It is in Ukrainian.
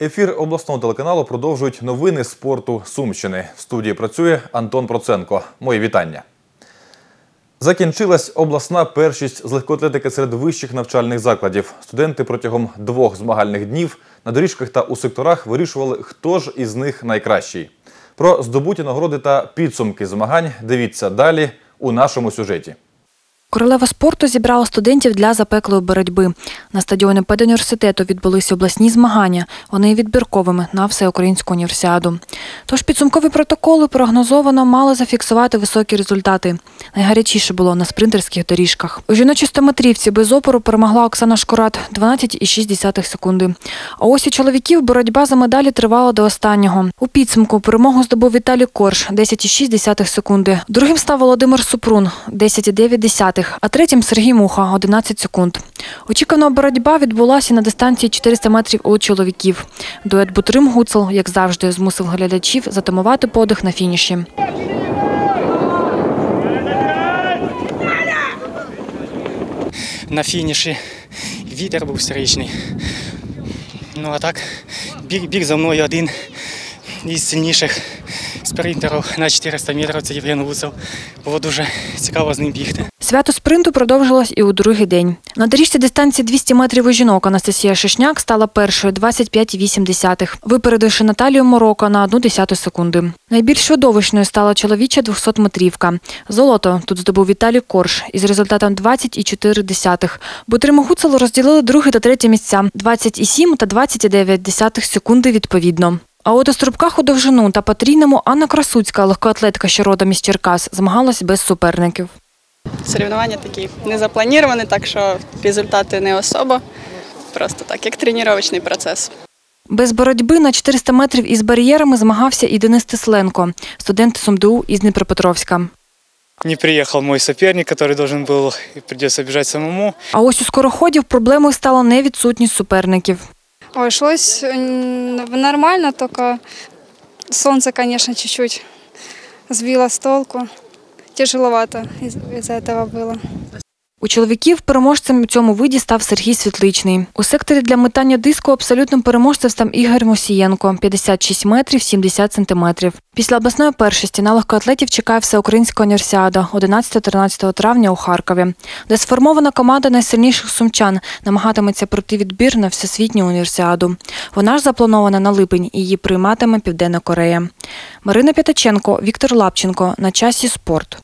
Ефір обласного телеканалу продовжують новини спорту Сумщини. В студії працює Антон Проценко. Мої вітання. Закінчилась обласна першість з легкоатлетики серед вищих навчальних закладів. Студенти протягом двох змагальних днів на доріжках та у секторах вирішували, хто ж із них найкращий. Про здобуті нагороди та підсумки змагань дивіться далі у нашому сюжеті. Королева спорту зібрала студентів для запеклої боротьби. На стадіоні педуніверситету відбулися обласні змагання. Вони відбірковими на всеукраїнську універсіаду. Тож підсумкові протоколи прогнозовано мали зафіксувати високі результати. Найгарячіше було на спринтерських доріжках. У жіночій стометрівці без опору перемогла Оксана Шкурат 12,6 секунди. А ось у чоловіків боротьба за медалі тривала до останнього. У підсумку перемогу здобув Віталій Корж 10,6 секунди. Другим став Володимир Супрун 10,9, а третім Сергій Муха 11 секунд. Очікувана боротьба відбулася на дистанції 400 метрів у чоловіків. Дует Бутрим Гуцел, як завжди, змусив глядачів затамувати подих на фініші. на фініші. Вітер був стрічний. Ну а так, біг, біг за мною один із сильніших спринтерів на 400 метрів це Євген Гуцел. Було дуже цікаво з ним бігти. Свято спринту продовжилось і у другий день. На доріжці дистанції 200 метрів у жінок Анастасія Шишняк стала першою 25,8, випередивши Наталію Мороко на одну десяту секунди. Найбільш видовищною стала чоловіча 200-метрівка. Золото тут здобув Віталій Корж із результатом 20,4. Бутрим Гуцел розділили друге та третє місця 27 та 29 секунди відповідно. А от у стрибках у довжину та потрійному Анна Красуцька, легкоатлетка, що родом із Черкас, змагалась без суперників. Соревновання такі не заплановані, так що результати не особо. Просто так, як тренувальний процес. Без боротьби на 400 метрів із бар'єрами змагався і Денис Тесленко, студент СумДУ із Дніпропетровська. Не приїхав мій суперник, який должен був і придеться біжати самому. А ось у скороходів проблемою стала невідсутність суперників. Ой, шлось нормально, только солнце, конечно, чуть-чуть сбило с толку. Тяжеловато из- из-за этого было. У чоловіків переможцем у цьому виді став Сергій Світличний. У секторі для метання диску абсолютним переможцем став Ігор Мосієнко – 56 метрів 70 сантиметрів. Після обласної першості на легкоатлетів чекає всеукраїнська універсіада 11-13 травня у Харкові, де сформована команда найсильніших сумчан намагатиметься пройти відбір на всесвітню універсіаду. Вона ж запланована на липень і її прийматиме Південна Корея. Марина П'ятаченко, Віктор Лапченко. На часі спорт.